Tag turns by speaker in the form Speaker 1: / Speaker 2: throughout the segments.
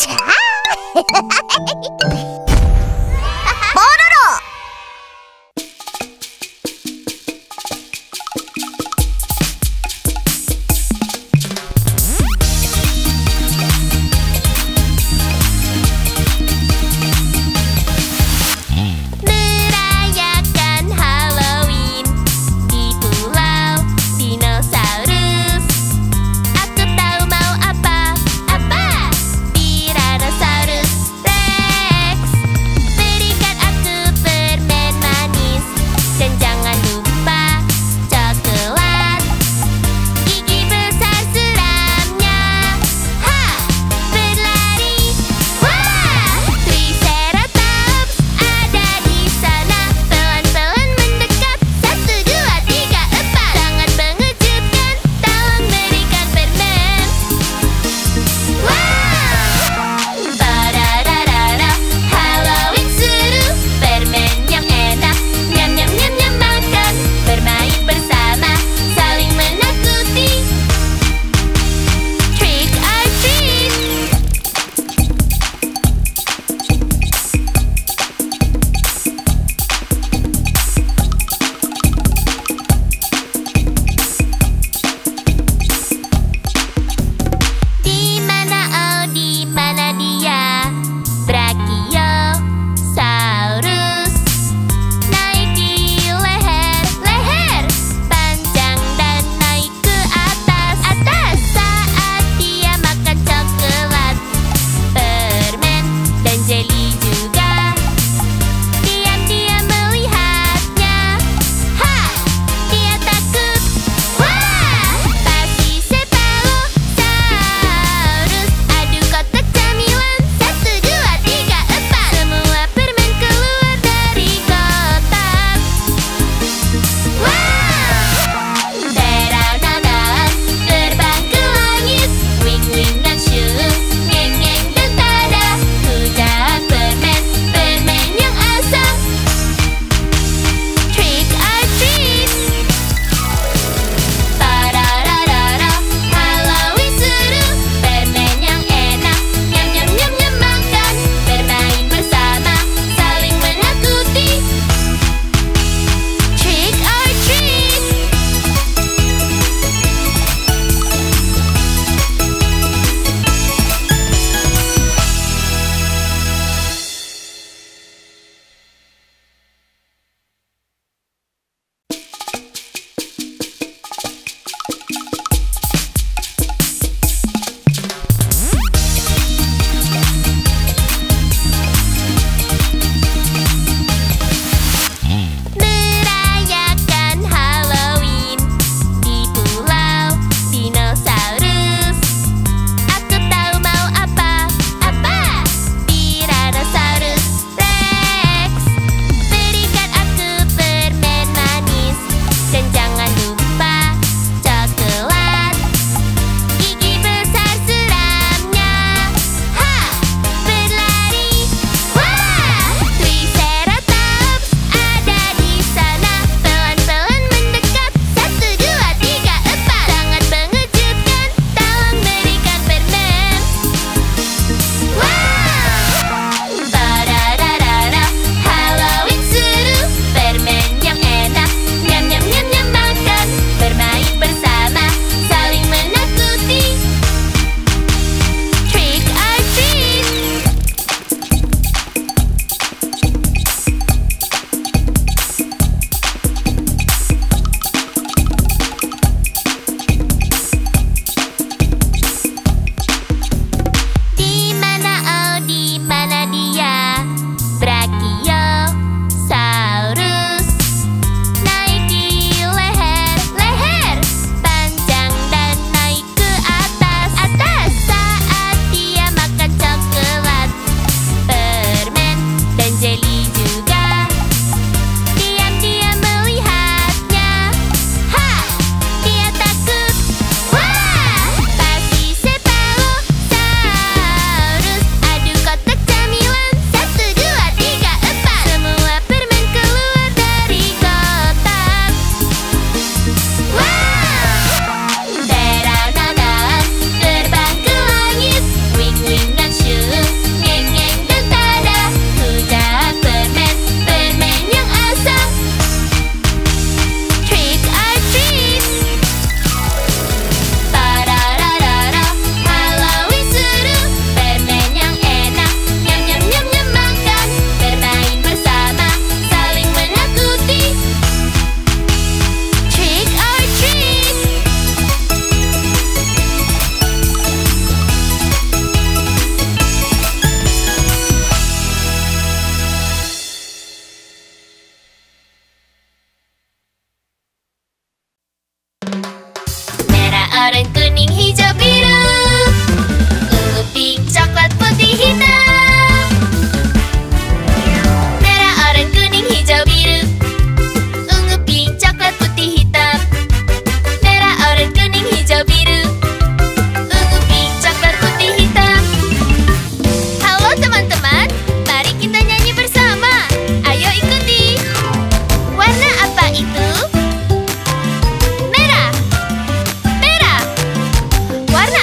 Speaker 1: Chà.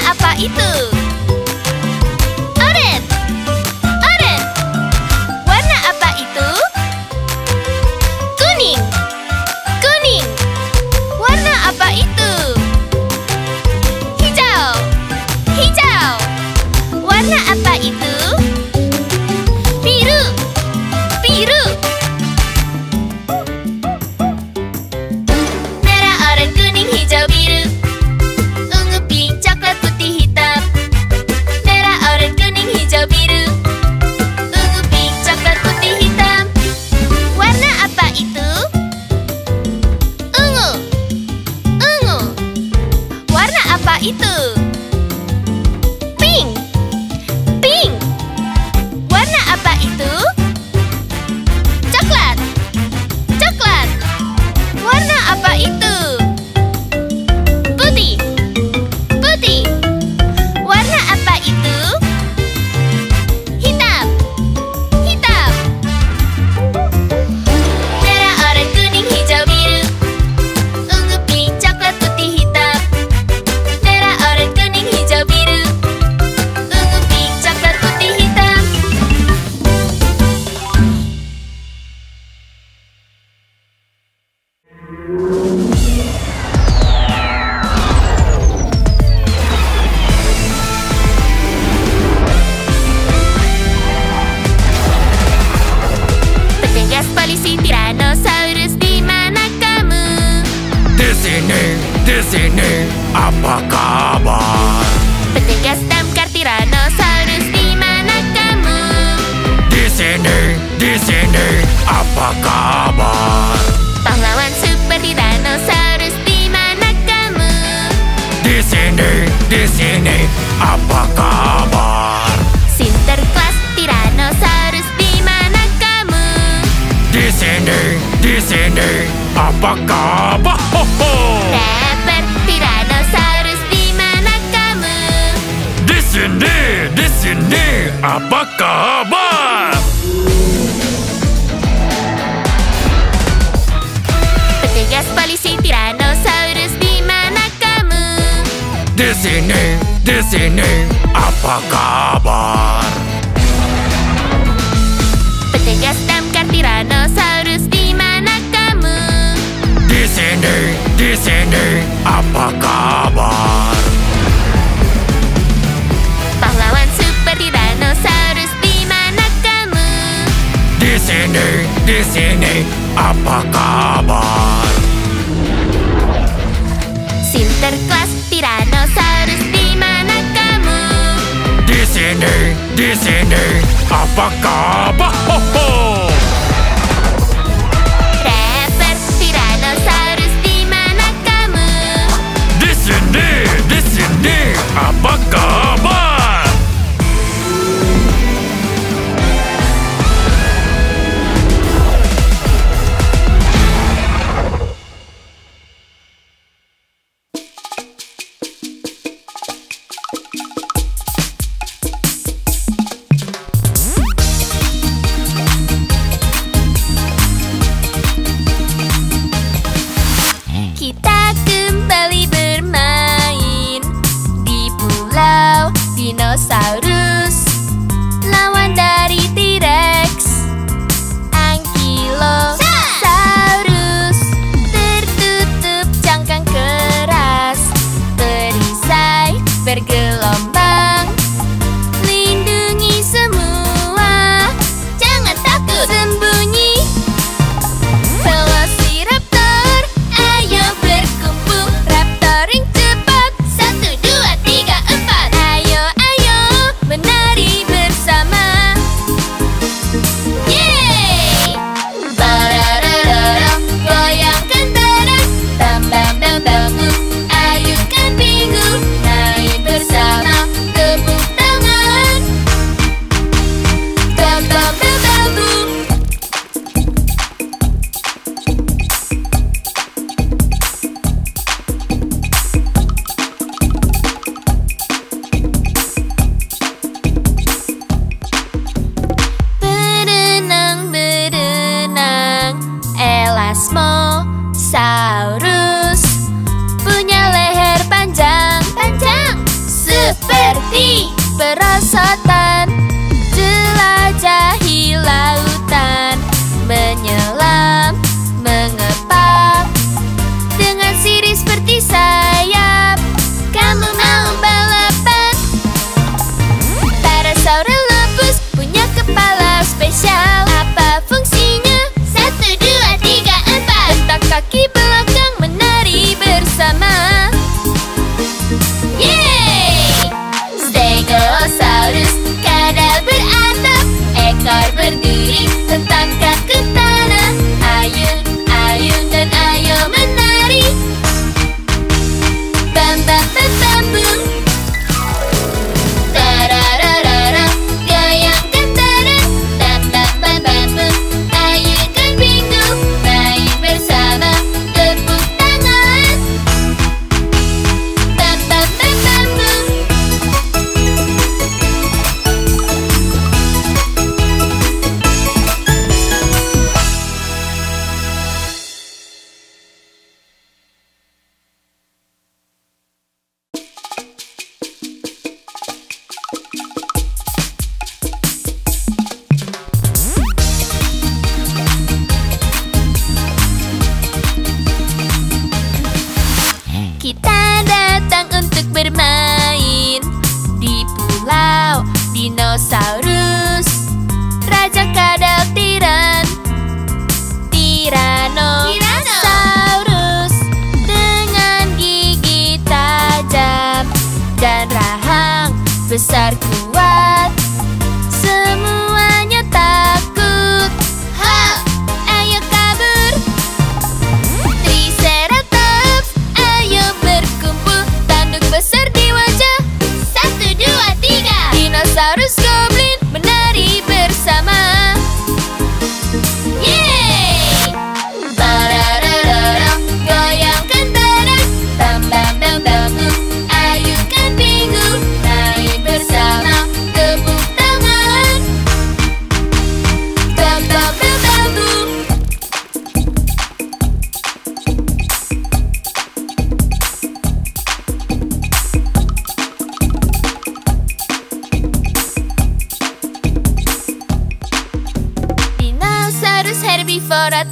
Speaker 1: apa itu? Itu?
Speaker 2: Sini, apa kabar? Apa kabar?
Speaker 1: for a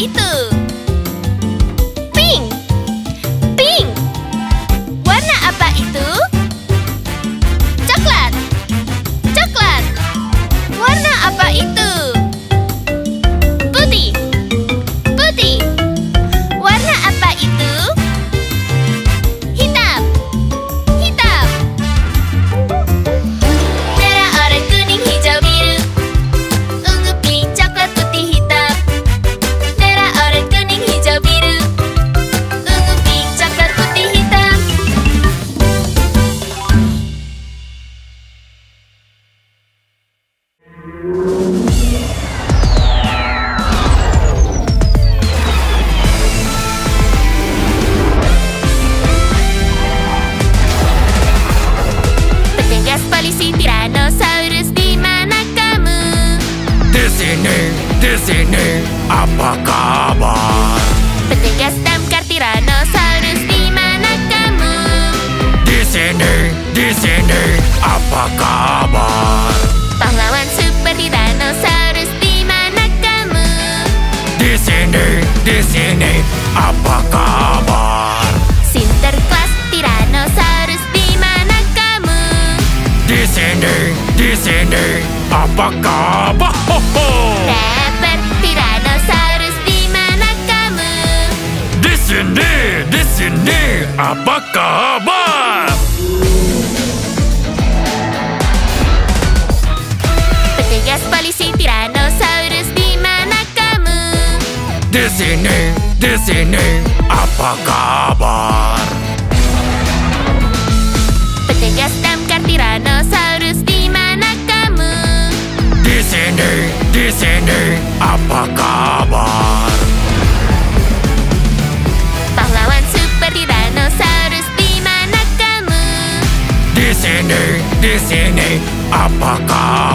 Speaker 1: itu.
Speaker 3: Kaba kaba ho ho.
Speaker 1: Pepper, Tyrannosaurus di mana kamu?
Speaker 3: Di sini, di sini. Apa kabar?
Speaker 1: Petugas polisi Tyrannosaurus di mana kamu?
Speaker 3: Di sini, di sini. Apa kabar?
Speaker 1: apakah